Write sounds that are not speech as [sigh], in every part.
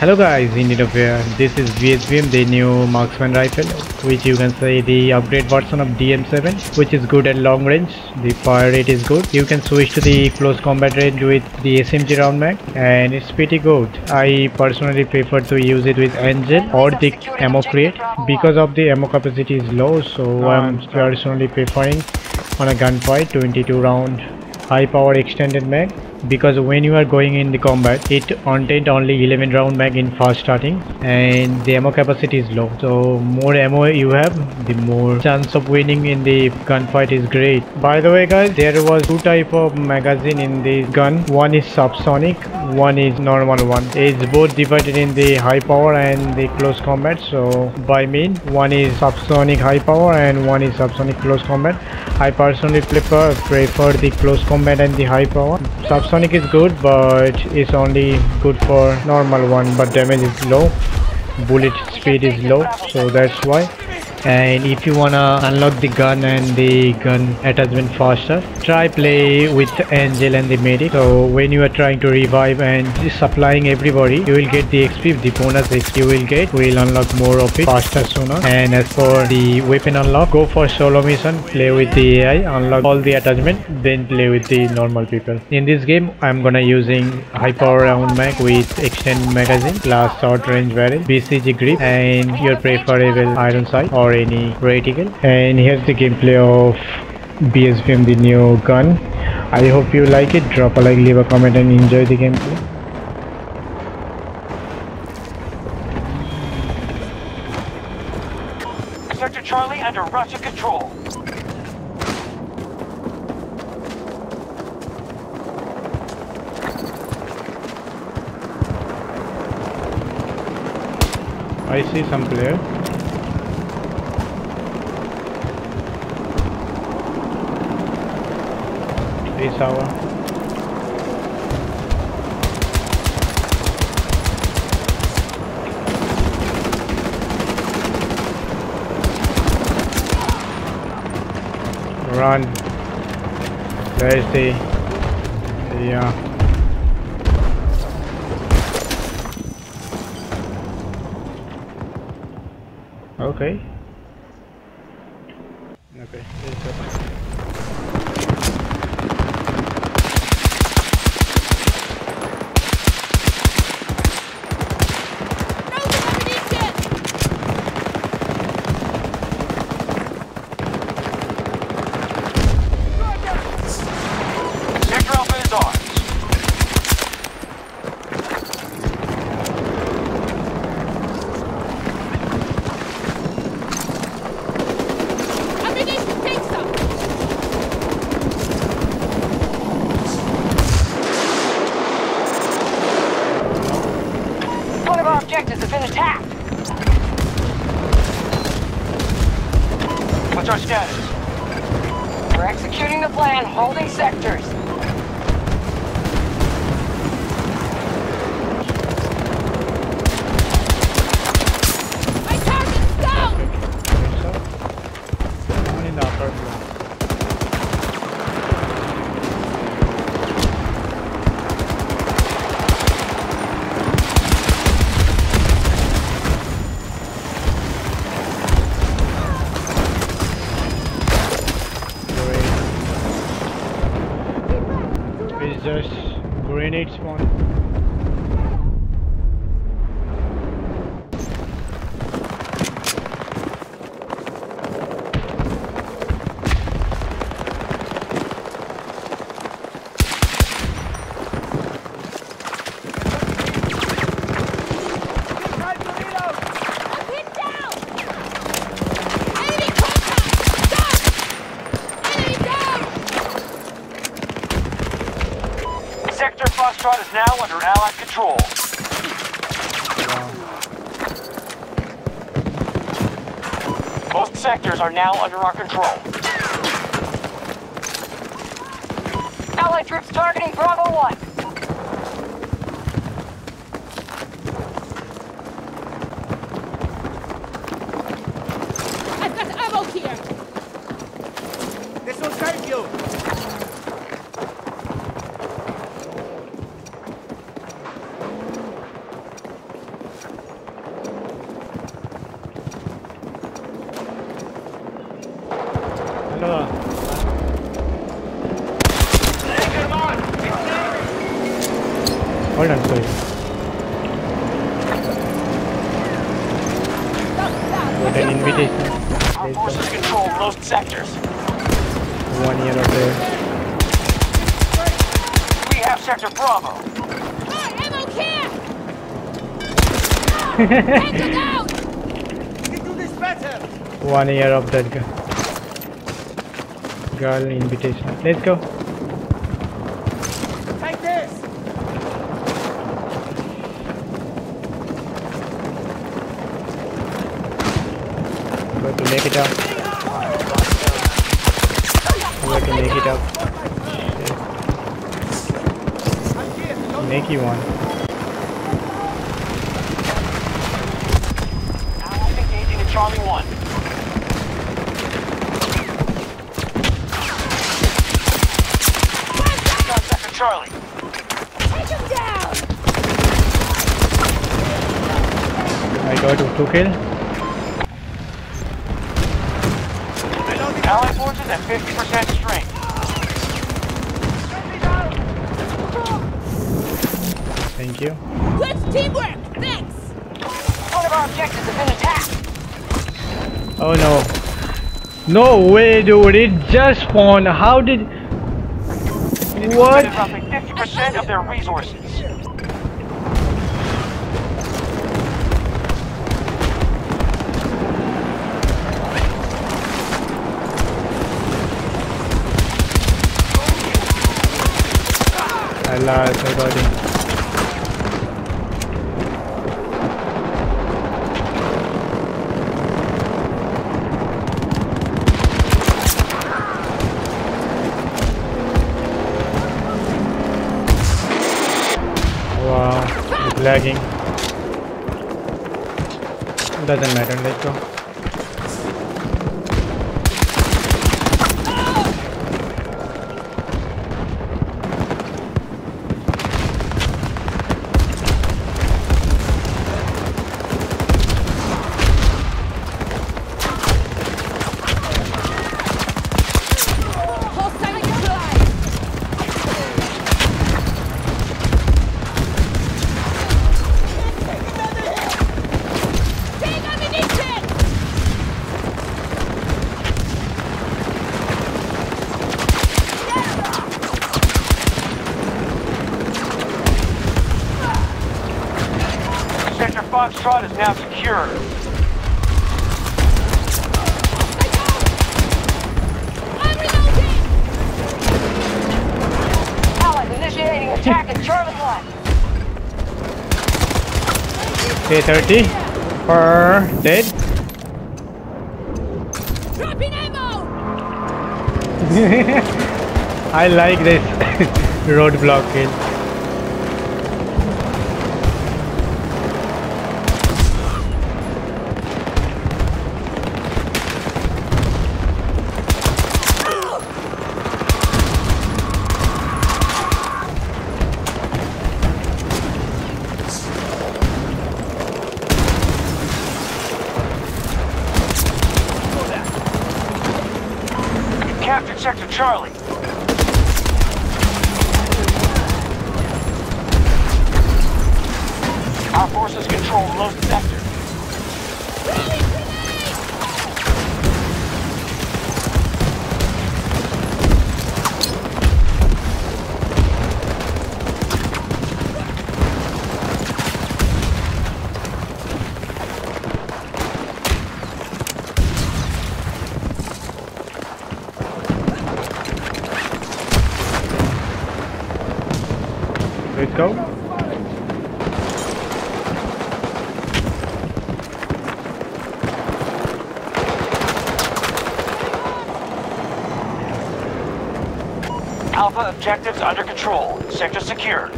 Hello guys, InDi nOOB here. This is BSV-M, the new marksman rifle, which you can say the upgrade version of DM7, which is good at long range. The fire rate is good. You can switch to the close combat range with the SMG round mag, and it's pretty good. I personally prefer to use it with Angel or the ammo crate because of the ammo capacity is low. So I'm personally preferring on a gunfight 22 round high power extended mag because when you are going in the combat it contained only 11 round mag in fast starting and the ammo capacity is low. So more ammo you have the more chance of winning in the gunfight is great. By the way guys there was two type of magazine in this gun. One is subsonic one is normal one. It's both divided in the high power and the close combat. So by mean one is subsonic high power and one is subsonic close combat. I personally prefer prefer the close combat and the high power subsonic is good but it's only good for normal one but damage is low. Bullet speed is low so that's why and if you wanna unlock the gun and the gun attachment faster try play with angel and the medic. So when you are trying to revive and supplying everybody you will get the xp the bonus xp you will get will unlock more of it faster sooner. And as for the weapon unlock go for solo mission play with the ai unlock all the attachment then play with the normal people. In this game i'm gonna using high power round mag with extended magazine plus short range barrel bcg grip and your preferable iron sight or any reticle and here's the gameplay of BSV-M the new gun. I hope you like it. Drop a like leave a comment and enjoy the gameplay. Sector Charlie under Russian control. I see some player Run Where is the Yeah Okay. Okay. there's a- Sector Alpha is ours. Ammunition, take some! One of our objectives has been attacked. We're executing the plan, holding sectors. Grenade spawn. I'm hit down! Enemy contact! Down! Enemy down! Sector Foxtrot is now under Allied control. Most sectors are now under our control. Allied troops targeting Bravo 1. I've got ammo here! This will save you! Got an invitation. Our forces control most sectors. One year of there. We have sector Bravo. Ah, ammo [laughs] here! Tango down! One year of that girl. Girl invitation. Let's go. Take this! Got to make it up. Got to make it up. Make you one. Allies engaging in Charlie 1. Got sector Charlie. I got two kill. Allied forces at 50% strength. Thank you. Good teamwork! Thanks! One of our objectives has been attacked. Oh no. No way, dude. It just spawned. How did. What? Expended roughly 50% of their resources. I got him. Wow, lagging. Doesn't matter, let's go. Hostile neutralized! Take ammunition! Sector Foxtrot is now secure. I'm reloading! Allies initiating attack at Charlie 1. K30 for dead. Dropping ammo! [laughs] I like this [laughs] roadblock kill. Captured Sector Charlie. Our forces control most sectors. Throwing grenade! Let's go. Alpha objectives under control. Sector secure.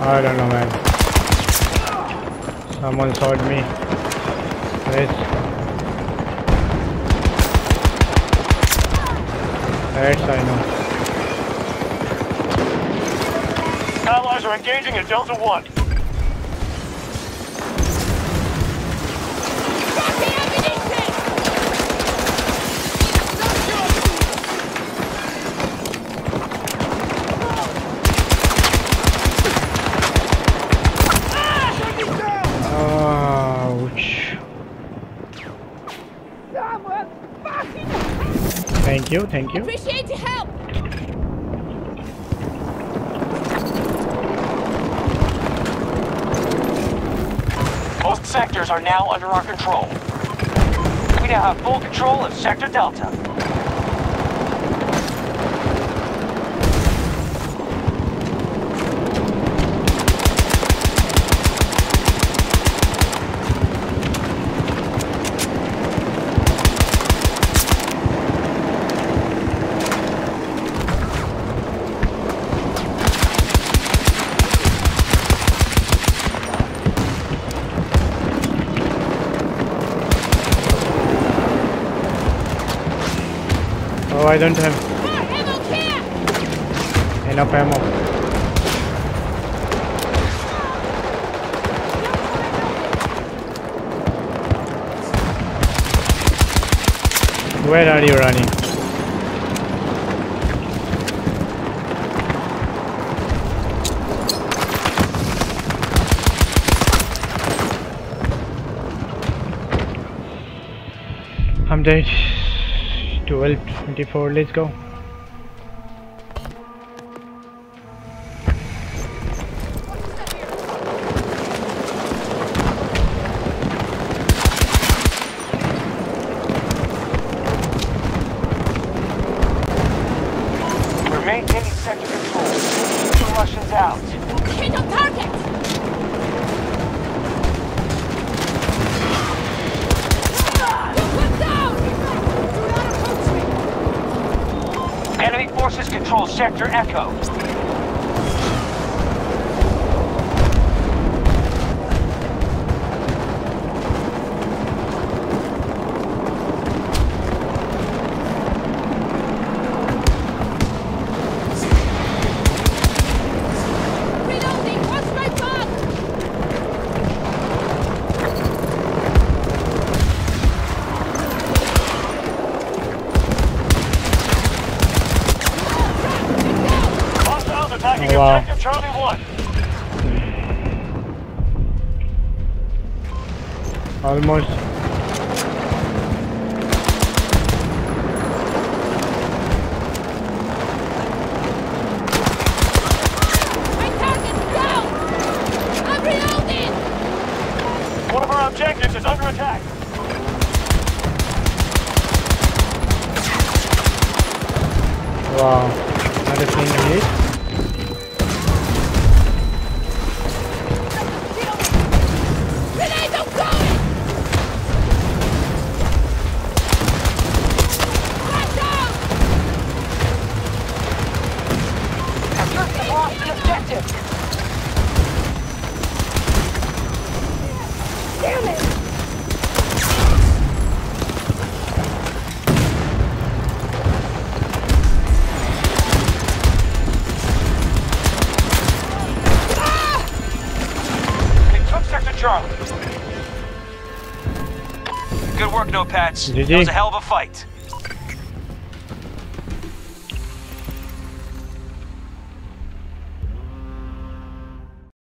I don't know, man. Someone shot me. Yes. That's I know. Allies are engaging at Delta 1. Thank you, thank. Appreciate your help. Most sectors are now under our control. We now have full control of Sector Delta. Oh, I don't have enough ammo. Where are you running? I'm dead. 12, 24, let's go. Hostiles attacking Oh, wow. Objective Charlie 1. Almost. My target's down. I'm reloading. One of our objectives is under attack. Wow. Not a single hit. Charlie. Good work, Notepads. GG. That was a hell of a fight.